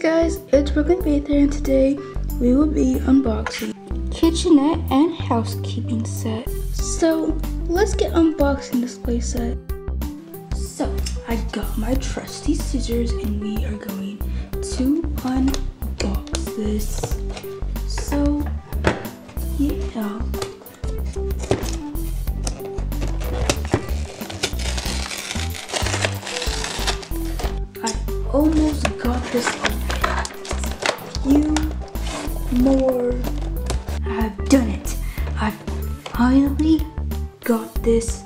Guys, it's Brooklyn here and today we will be unboxing kitchenette and housekeeping set. So let's get unboxing this play set. So I got my trusty scissors and we are going to unbox this. So yeah. I almost got this more. I've done it. I've finally got this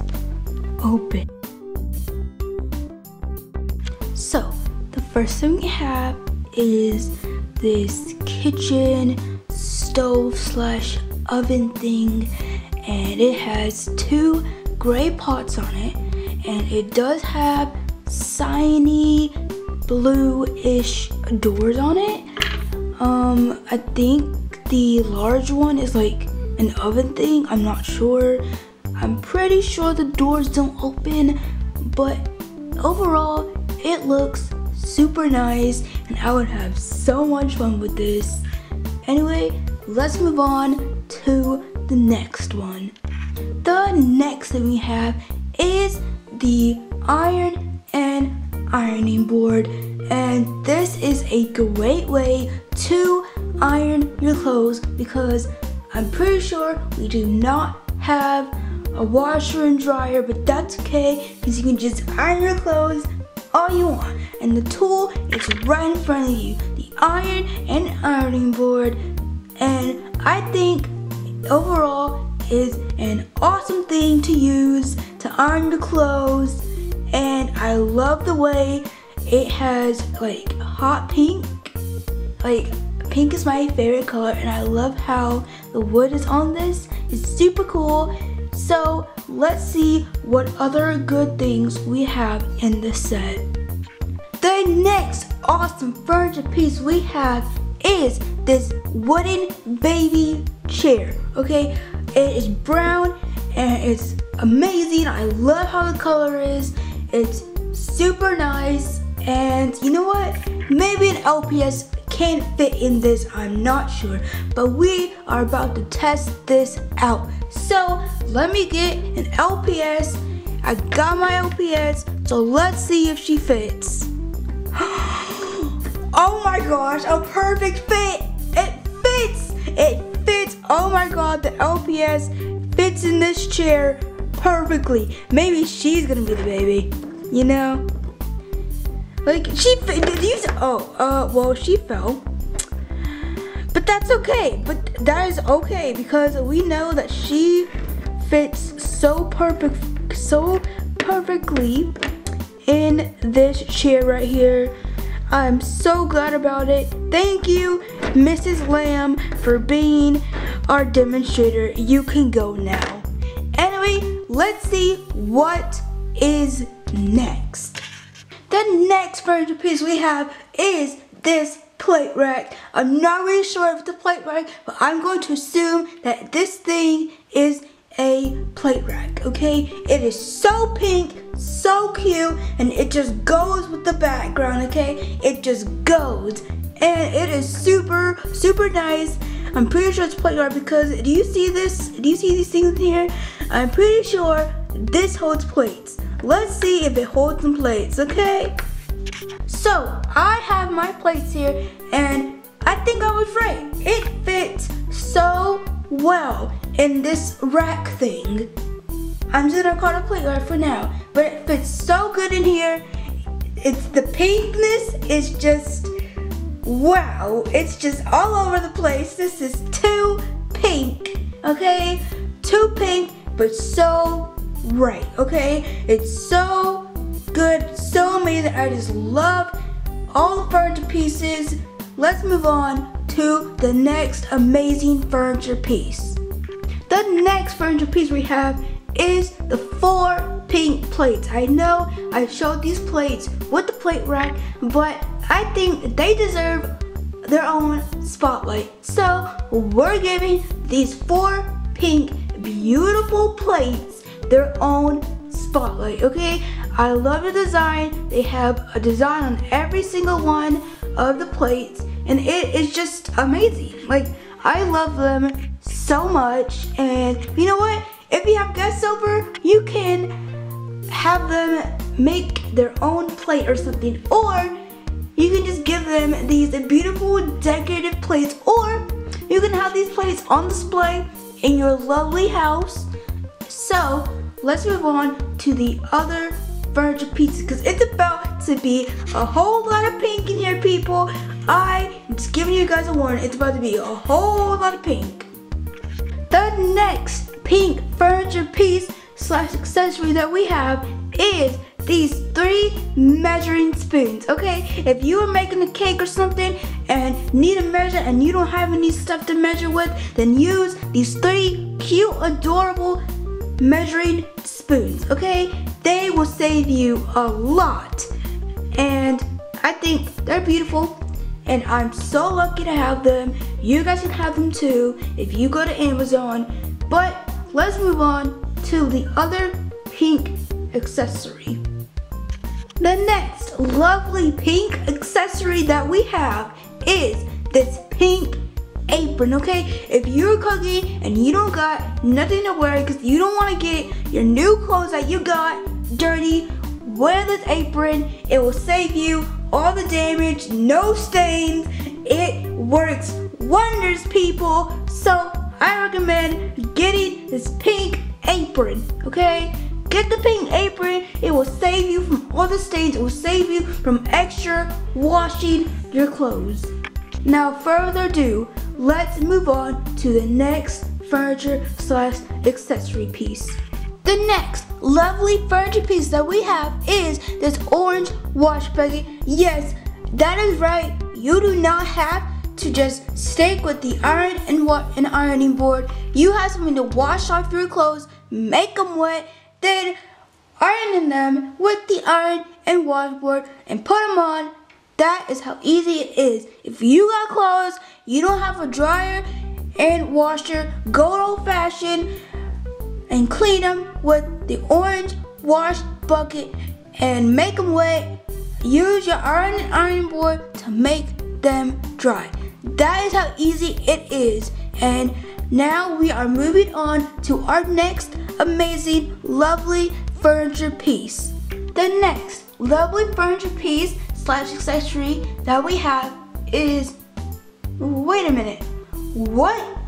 open. So, the first thing we have is this kitchen stove slash oven thing and it has two gray pots on it and it does have shiny blue-ish doors on it. Um, I think the large one is like an oven thing. I'm not sure. I'm pretty sure the doors don't open, but overall, it looks super nice and I would have so much fun with this. Anyway, let's move on to the next one. The next thing we have is the iron and ironing board and this is a great way to iron your clothes because I'm pretty sure we do not have a washer and dryer but that's okay because you can just iron your clothes all you want. And the tool is right in front of you the iron and ironing board. And I think overall is an awesome thing to use to iron the clothes. And I love the way it has like hot pink. Like pink is my favorite color and I love how the wood is on this. It's super cool. So let's see what other good things we have in this set. The next awesome furniture piece we have is this wooden baby chair, okay? It is brown and it's amazing. I love how the color is. It's super nice and you know what? Maybe an LPS can fit in this, I'm not sure. But we are about to test this out. So let me get an LPS. I got my LPS, so let's see if she fits. oh my gosh, a perfect fit. It fits, it fits. Oh my God, the LPS fits in this chair perfectly. Maybe she's gonna be the baby, you know? Like, she, you, oh, uh, well, she fell. But that's okay, but that is okay because we know that she fits so perfect, so perfectly in this chair right here. I'm so glad about it. Thank you, Mrs. Lamb, for being our demonstrator. You can go now. Anyway, let's see what is next. The next furniture piece we have is this plate rack. I'm not really sure if it's a plate rack, but I'm going to assume that this thing is a plate rack, okay? It is so pink, so cute, and it just goes with the background, okay? It just goes. And it is super, super nice. I'm pretty sure it's plate rack because do you see this? Do you see these things here? I'm pretty sure this holds plates. Let's see if it holds some plates, okay? So, I have my plates here and I think I was right. It fits so well in this rack thing. I'm just gonna call it a plate rack for now, but it fits so good in here. It's the pinkness is just wow. It's just all over the place. This is too pink, okay? Too pink but so right, okay? It's so good, so amazing. I just love all the furniture pieces. Let's move on to the next amazing furniture piece. The next furniture piece we have is the four pink plates. I know I showed these plates with the plate rack, but I think they deserve their own spotlight. So we're giving these four pink beautiful plates their own spotlight, okay? I love the design. They have a design on every single one of the plates and it is just amazing. Like, I love them so much and you know what? If you have guests over, you can have them make their own plate or something or you can just give them these beautiful decorative plates or you can have these plates on display in your lovely house. So let's move on to the other furniture pieces because it's about to be a whole lot of pink in here people. I am just giving you guys a warning. It's about to be a whole lot of pink. The next pink furniture piece slash accessory that we have is these three measuring spoons, okay? If you are making a cake or something and need a measure and you don't have any stuff to measure with, then use these three cute, adorable measuring spoons, okay? They will save you a lot. And I think they're beautiful and I'm so lucky to have them. You guys can have them too if you go to Amazon. But let's move on to the other pink accessory. The next lovely pink accessory that we have is this pink apron, okay? If you're cooking and you don't got nothing to wear because you don't want to get your new clothes that you got dirty, wear this apron. It will save you all the damage, no stains. It works wonders, people. So I recommend getting this pink apron, okay? Get the pink apron. It will save you from all the stains. It will save you from extra washing your clothes. Now further ado, let's move on to the next furniture slash accessory piece. The next lovely furniture piece that we have is this orange wash bucket. Yes, that is right. You do not have to just stick with the iron and what an ironing board. You have something to wash off your clothes, make them wet, then ironing them with the iron and washboard and put them on. That is how easy it is. If you got clothes, you don't have a dryer and washer, go old fashioned and clean them with the orange wash bucket and make them wet. Use your iron and iron board to make them dry. That is how easy it is. And now we are moving on to our next amazing, lovely furniture piece. The next lovely furniture piece slash accessory that we have is, wait a minute, what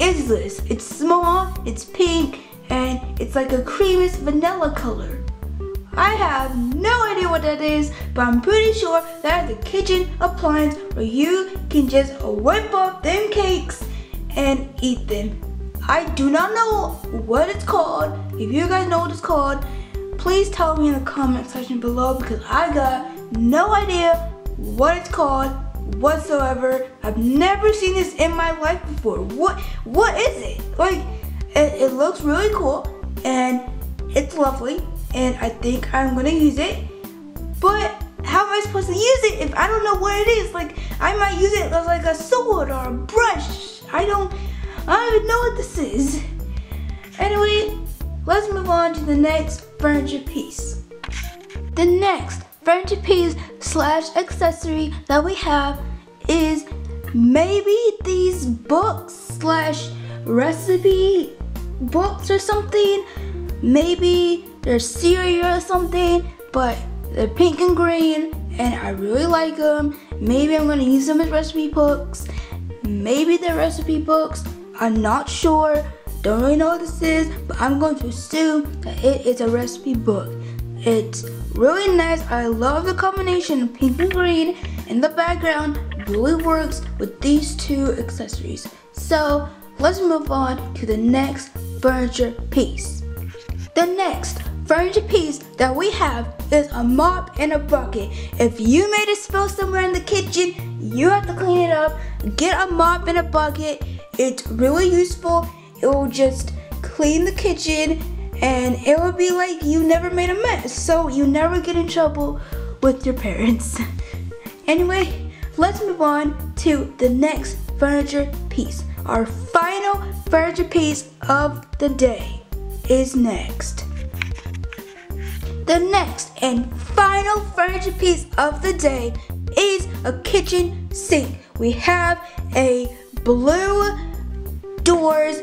is this? It's small, it's pink, and it's like a creamish vanilla color. I have no idea what that is, but I'm pretty sure that is a kitchen appliance where you can just whip up them cakes and eat them. I do not know what it's called. If you guys know what it's called, please tell me in the comment section below because I got no idea what it's called whatsoever. I've never seen this in my life before. What what is it? Like it, it looks really cool and it's lovely and I think I'm gonna use it. But how am I supposed to use it if I don't know what it is? Like I might use it as like a sword or a brush. I don't I don't even know what this is. Anyway, let's move on to the next furniture piece. The next furniture piece slash accessory that we have is maybe these books slash recipe books or something. Maybe they're cereal or something, but they're pink and green and I really like them. Maybe I'm gonna use them as recipe books. Maybe they're recipe books. I'm not sure. Don't really know what this is, but I'm going to assume that it is a recipe book. It's really nice. I love the combination of pink and green in the background. Really works with these two accessories. So let's move on to the next furniture piece. The next furniture piece that we have is a mop and a bucket. If you made a spill somewhere in the kitchen, you have to clean it up. Get a mop and a bucket it's really useful. It will just clean the kitchen and it will be like you never made a mess. So you never get in trouble with your parents. anyway, let's move on to the next furniture piece. Our final furniture piece of the day is next. The next and final furniture piece of the day is a kitchen sink. We have a blue doors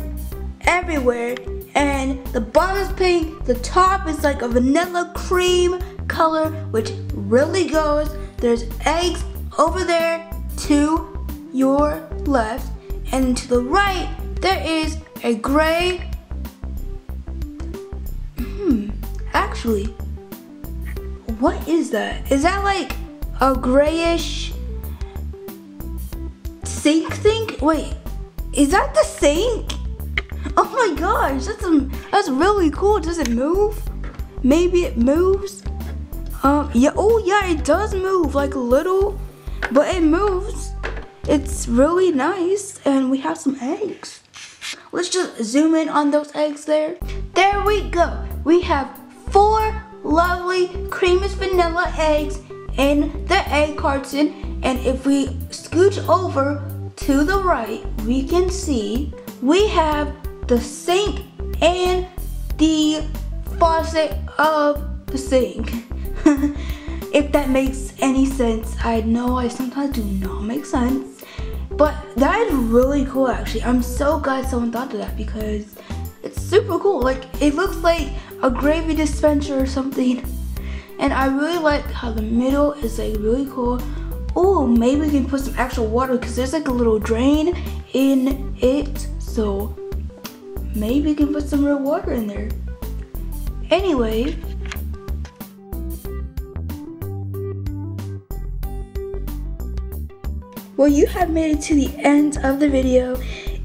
everywhere and the bottom is pink, the top is like a vanilla cream color which really goes. There's eggs over there to your left. And to the right there is a gray hmm actually what is that? Is that like a grayish sink thing? Wait is that the sink oh my gosh that's a, that's really cool. Does it move? Maybe it moves? Um yeah oh yeah it does move like a little but it moves. It's really nice and we have some eggs. Let's just zoom in on those eggs there. There we go. We have four lovely creamless vanilla eggs in the egg carton and if we scooch over to the right we can see we have the sink and the faucet of the sink if that makes any sense. I know I sometimes do not make sense. But that is really cool actually. I'm so glad someone thought of that because it's super cool. Like it looks like a gravy dispenser or something. And I really like how the middle is like really cool. Oh, maybe we can put some actual water because there's like a little drain in it. So maybe we can put some real water in there. Anyway, Well, you have made it to the end of the video.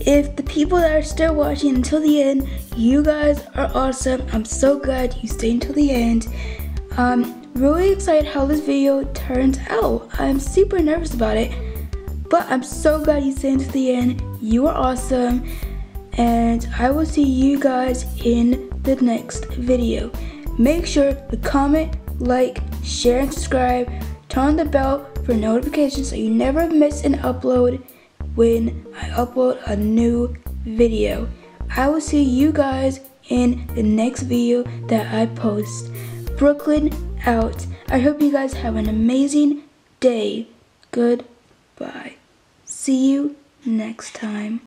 If the people that are still watching until the end, you guys are awesome. I'm so glad you stayed until the end. Um, really excited how this video turns out. I'm super nervous about it, but I'm so glad you stayed until the end. You are awesome, and I will see you guys in the next video. Make sure to comment, like, share, and subscribe. Turn on the bell for notifications so you never miss an upload when I upload a new video. I will see you guys in the next video that I post. Brooklyn out. I hope you guys have an amazing day. Goodbye. See you next time.